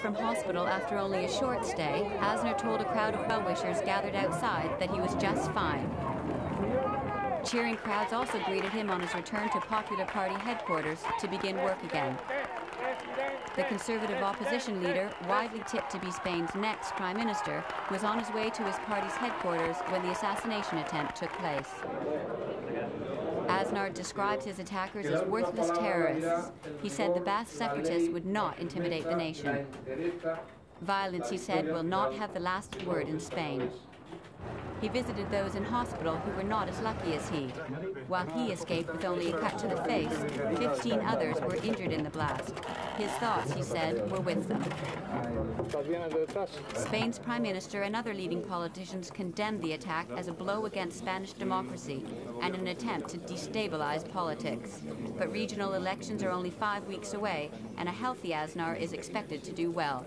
from hospital after only a short stay, Aznar told a crowd of well-wishers gathered outside that he was just fine. Cheering crowds also greeted him on his return to Popular Party headquarters to begin work again. The Conservative opposition leader, widely tipped to be Spain's next prime minister, was on his way to his party's headquarters when the assassination attempt took place. Aznar described his attackers as worthless terrorists. He said the Basque separatists would not intimidate the nation. Violence, he said, will not have the last word in Spain. He visited those in hospital who were not as lucky as he. While he escaped with only a cut to the face, 15 others were injured in the blast. His thoughts, he said, were with them. Spain's prime minister and other leading politicians condemned the attack as a blow against Spanish democracy and an attempt to destabilize politics. But regional elections are only five weeks away, and a healthy Aznar is expected to do well.